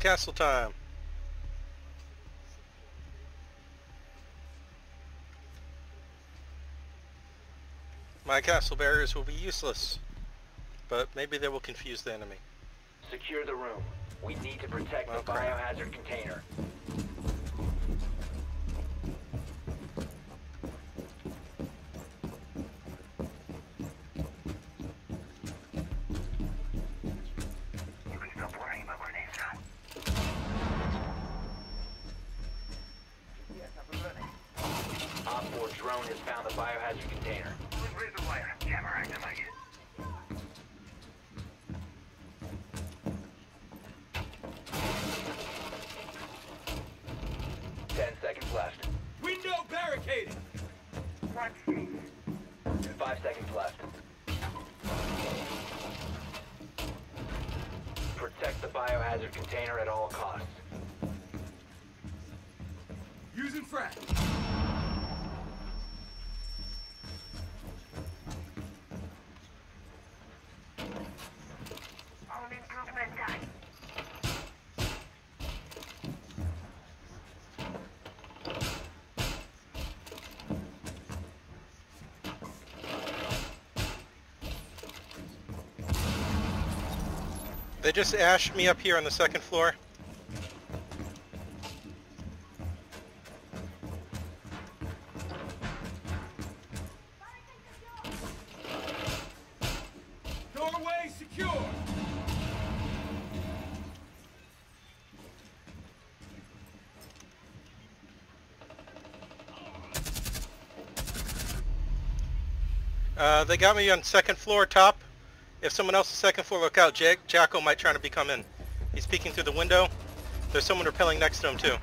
Castle time. My castle barriers will be useless, but maybe they will confuse the enemy. Secure the room. We need to protect the biohazard container. Biohazard container at all costs. Using frag. Home improvement time. They just ashed me up here on the second floor. Doorway secure! Uh, they got me on second floor top. If someone else is second floor, look out. Jack Jacko might try to be come in. He's peeking through the window. There's someone rappelling next to him too.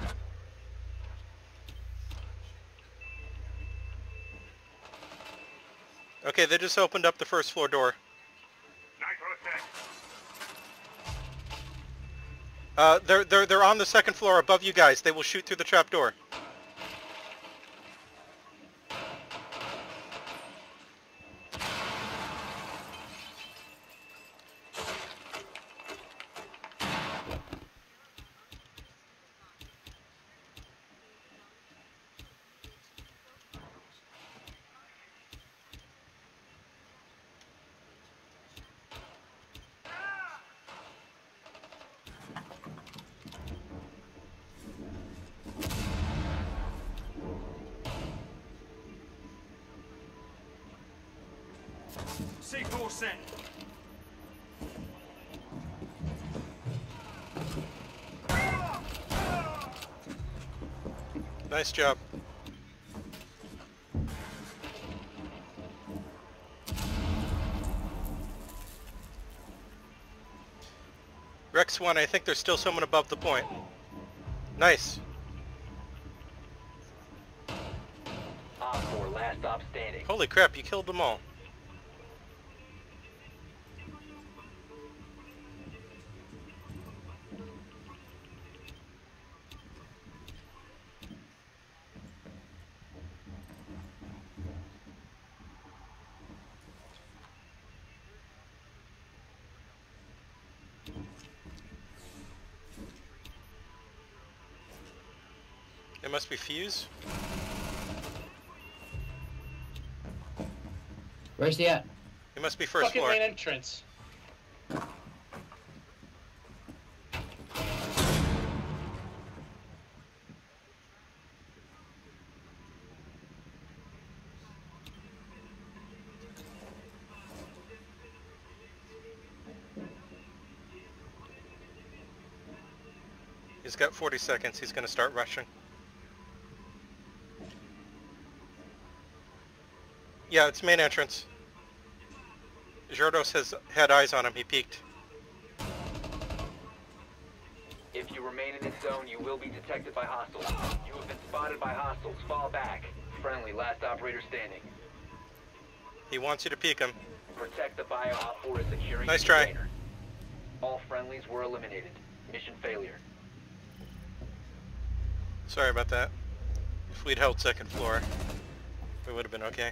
Okay, they just opened up the first floor door. Uh, they're they're they're on the second floor above you guys. They will shoot through the trap door. C4 set. Nice job. Rex 1, I think there's still someone above the point. Nice. Op 4 last stop standing. Holy crap, you killed them all. It must be Fuse. Where's he at? It must be first Fucking floor. main entrance. He's got 40 seconds. He's going to start rushing. Yeah, it's main entrance. Jordos has had eyes on him. He peeked. If you remain in this zone, you will be detected by hostiles. You have been spotted by hostiles. Fall back. Friendly, last operator standing. He wants you to peek him. Protect the bio Op 4 is securing Nice try. container. All friendlies were eliminated. Mission failure. Sorry about that. If we'd held second floor, we would have been okay.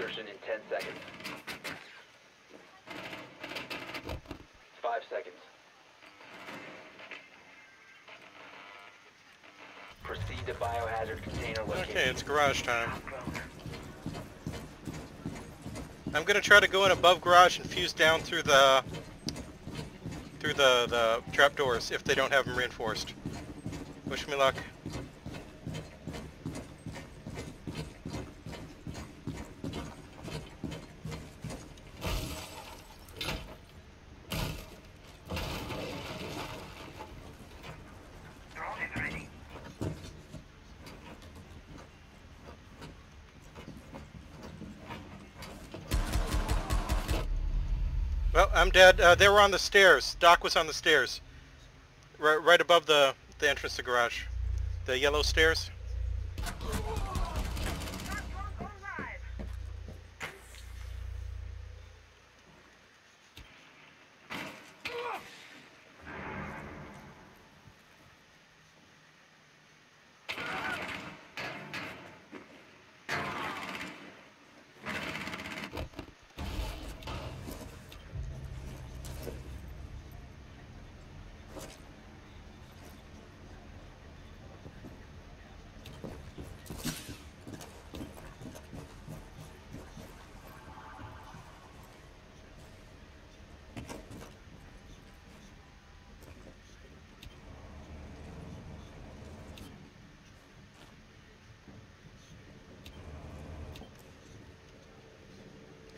Insertion in 10 seconds. 5 seconds. Proceed to biohazard container location. Okay, it's garage time. I'm gonna try to go in above garage and fuse down through the through the the trap doors if they don't have them reinforced. Wish me luck. I'm dead. Uh, they were on the stairs. Doc was on the stairs, right right above the the entrance to the garage, the yellow stairs.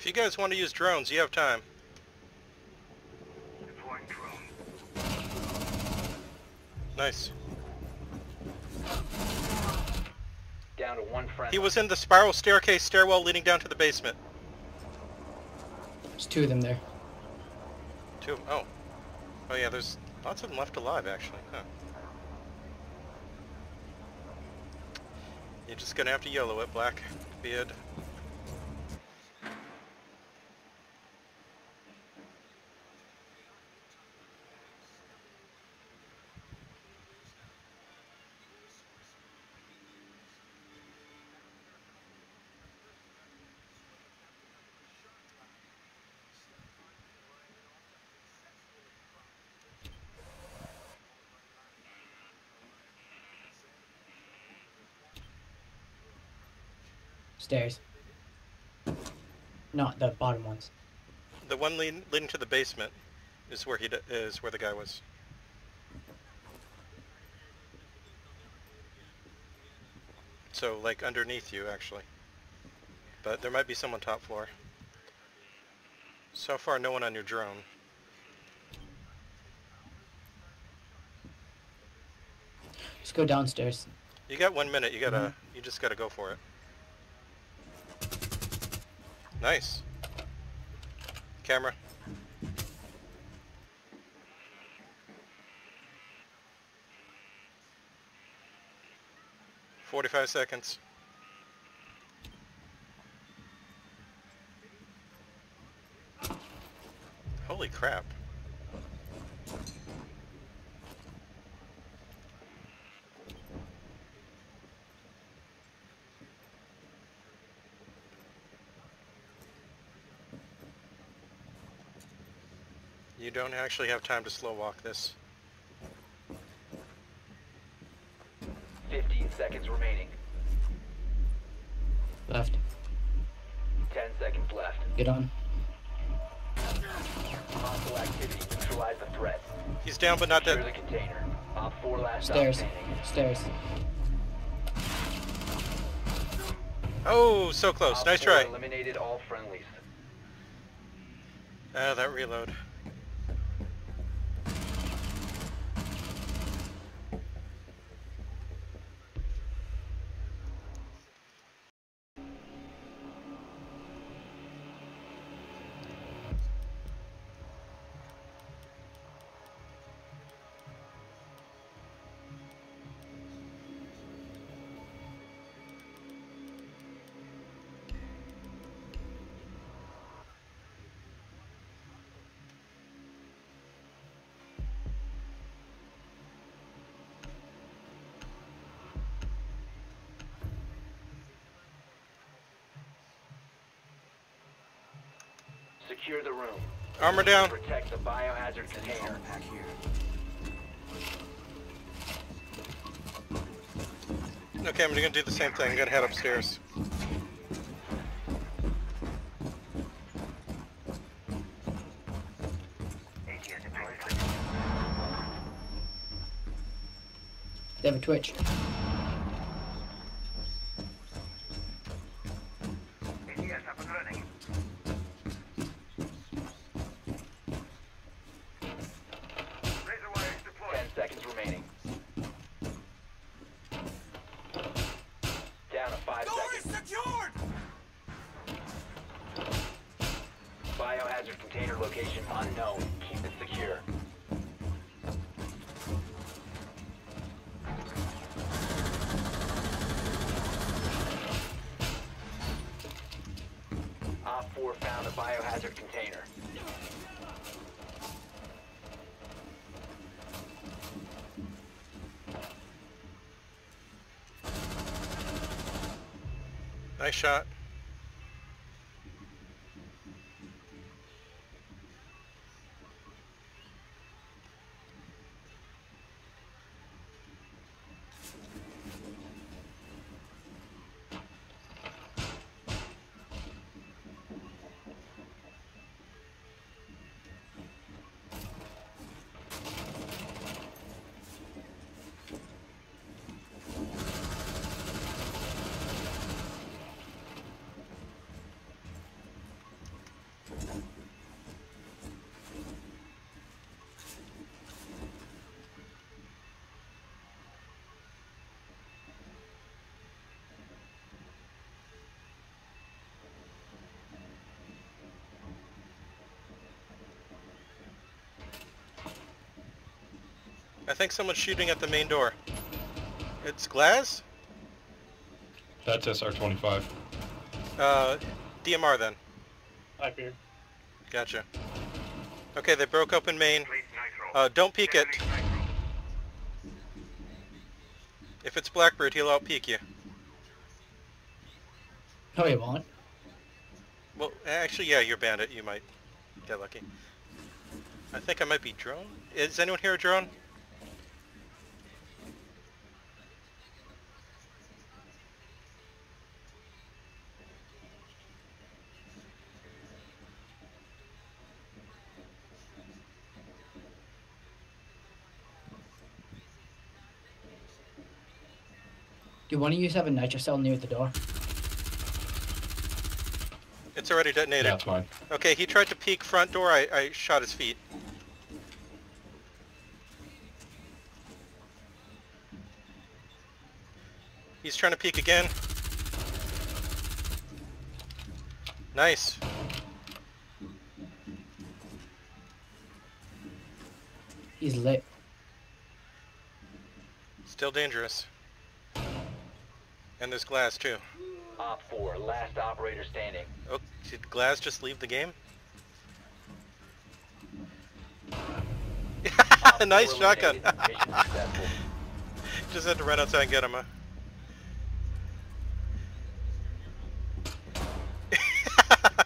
If you guys want to use drones, you have time. Deploying drone. Nice. Down to one friend. He was in the spiral staircase stairwell leading down to the basement. There's two of them there. Two. Oh. Oh yeah, there's lots of them left alive actually. Huh. You're just gonna have to yellow it, Black Stairs. Not the bottom ones. The one leading, leading to the basement is where he is where the guy was. So like underneath you actually. But there might be someone top floor. So far no one on your drone. Let's go downstairs. You got one minute, you gotta you just gotta go for it. Nice. Camera. Forty-five seconds. Holy crap. You don't actually have time to slow walk this. 15 seconds remaining. Left. 10 seconds left. Get on. Hostile activity. Neutralize the threat. He's down but not Secure the dead. container. Op 4 last Stairs. Stairs. Oh, so close. Op Nice try. Eliminated all friendlies. Ah, that reload. Secure the room. Armor down. Protect the biohazard container. Okay, I'm gonna do the same thing. I'm gonna head upstairs. ADS deployed. They have a twitch. Nice shot. I think someone's shooting at the main door. It's Glaz? That's SR-25. Uh, DMR then. I here. Gotcha. Okay, they broke open main. Uh, don't peek it. If it's Blackbeard, he'll out peek you. No, he won't. Well, actually, yeah, you're bandit. You might get lucky. I think I might be drone. Is anyone here a drone? Do one of you have a nitro cell near the door? It's already detonated. Yeah, it's mine. Okay, he tried to peek front door. I, I shot his feet. He's trying to peek again. Nice. He's lit. Still dangerous. And there's Glaz too. Op 4, last operator standing. Oh, did Glaz just leave the game? Nice shotgun. eliminated. Mission successful. just had to run outside and get him. Huh?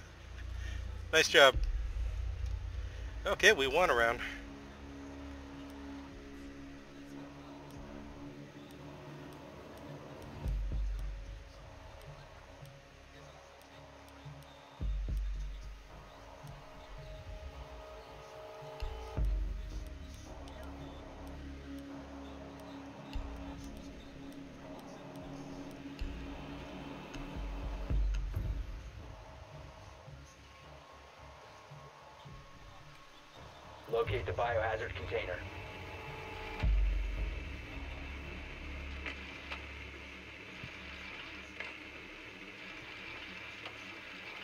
nice job. Okay, we won a biohazard container.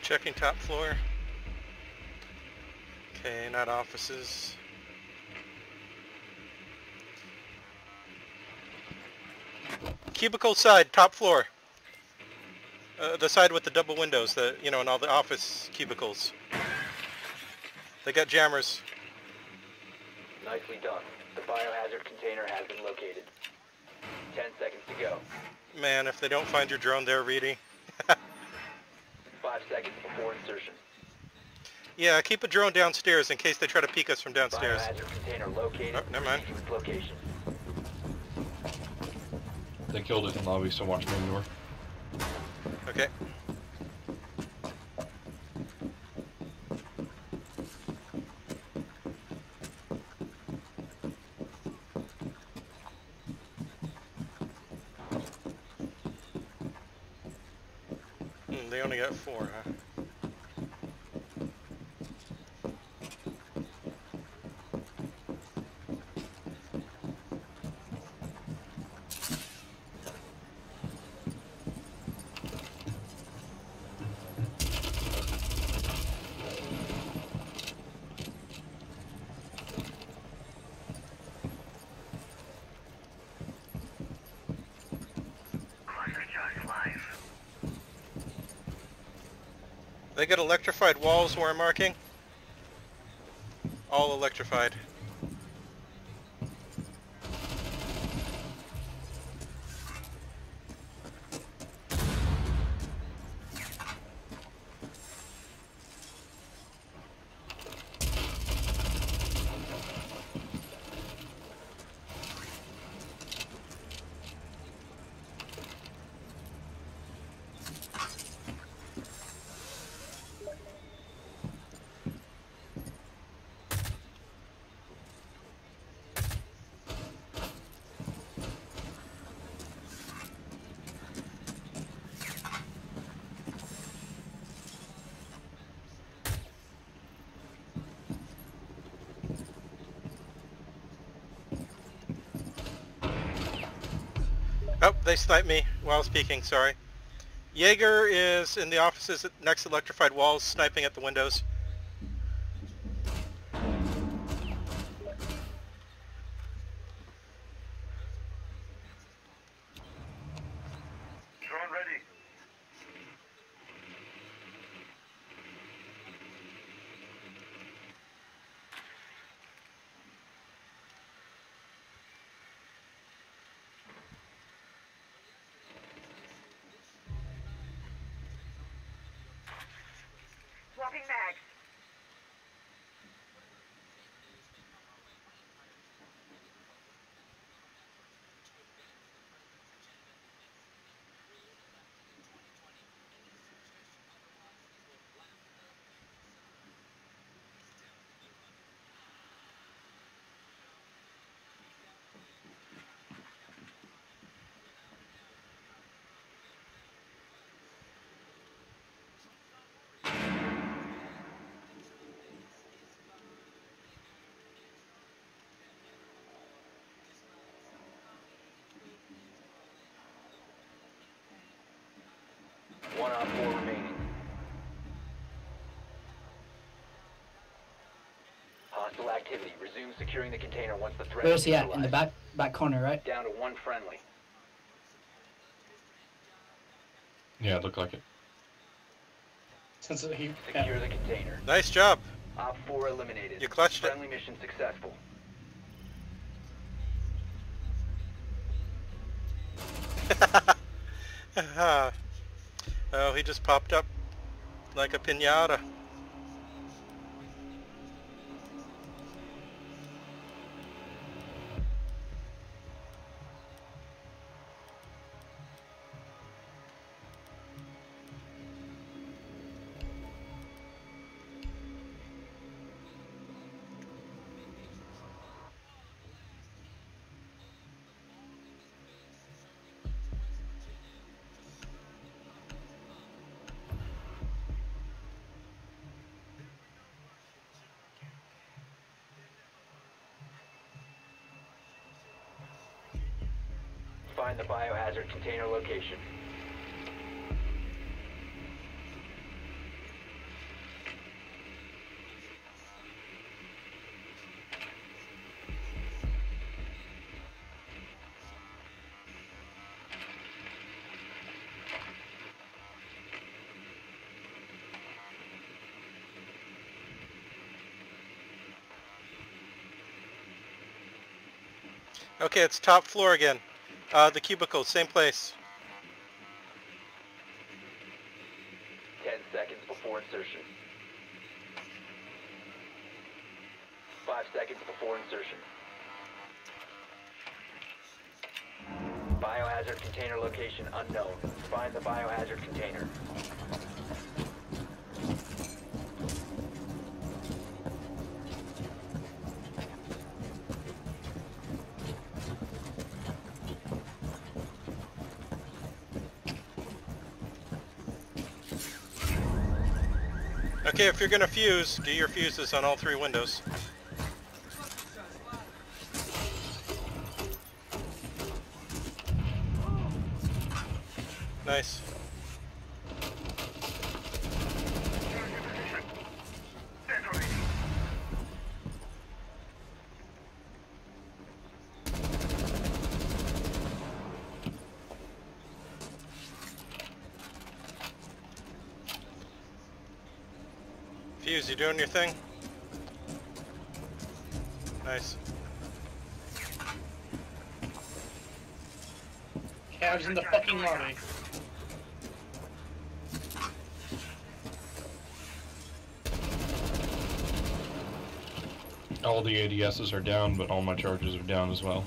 Checking top floor. Okay, not offices. Cubicle side, top floor. Uh, the side with the double windows, the you know, and all the office cubicles. They got jammers. Nicely done. The biohazard container has been located. Ten seconds to go. Man, if they don't find your drone there, Reedy. Five seconds before insertion. Yeah, keep a drone downstairs in case they try to peek us from downstairs. Biohazard container located. Oh, never mind. Proceed to its location. They killed it in the lobby, so watch main door. Okay. Hmm, they only got four, huh? Cluster charge live. They got electrified walls where I'm marking. All electrified. Oh, they sniped me while speaking, sorry. Jaeger is in the offices next electrified walls, sniping at the windows. One op four remaining. Hostile activity. Resume securing the container once the threat Where's is he at? In the back back corner, right? Down to one friendly. Yeah, it looked like it. Since he, Secure the container. Nice job. Op four eliminated. You clutched it. Friendly mission successful. Ah. Oh, he just popped up like a pinata. Find the biohazard container location. Okay, it's top floor again. Uh, the cubicle, same place. 10 seconds before insertion. 5 seconds before insertion. Biohazard container location unknown. Find the biohazard container. Okay, if you're gonna fuse, do your fuses on all three windows. Nice. Fuse, you doing your thing? Nice. Cavs in the fucking lobby. All the ADSs are down, but all my charges are down as well.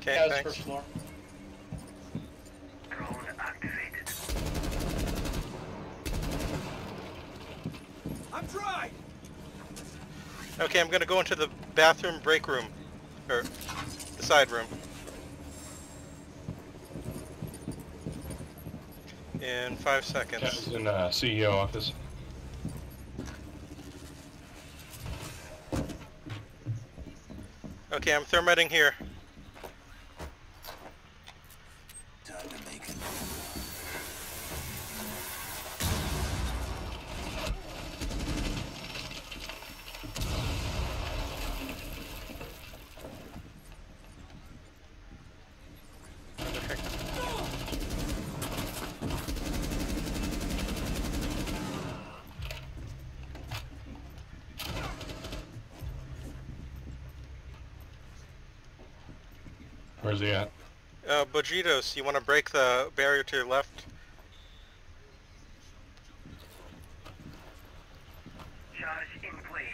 Okay, Cavs thanks. first floor. Drone activated. Okay, I'm gonna go into the bathroom break room. Or the side room. In five seconds. In uh, CEO office. Okay, I'm thermiting here. Where's he at? Uh, Bojitos, you want to break the barrier to your left? Charge in place.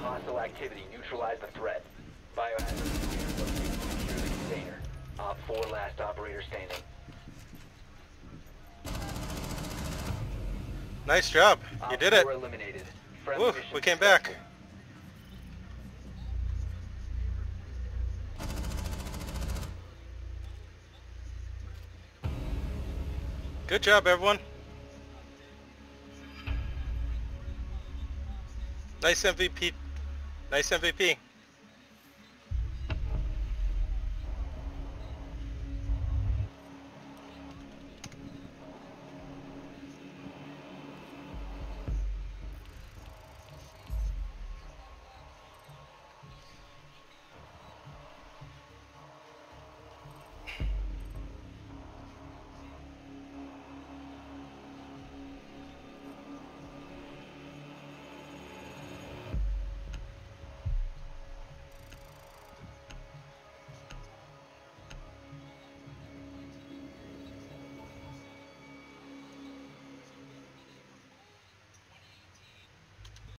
Hostile activity. Neutralize the threat. Biohazard container located. Secure the container. Op 4 last operator standing. Nice job. You did it. 4 eliminated. Friendly Woof, mission we came back. Good job, everyone. Nice MVP. Nice MVP.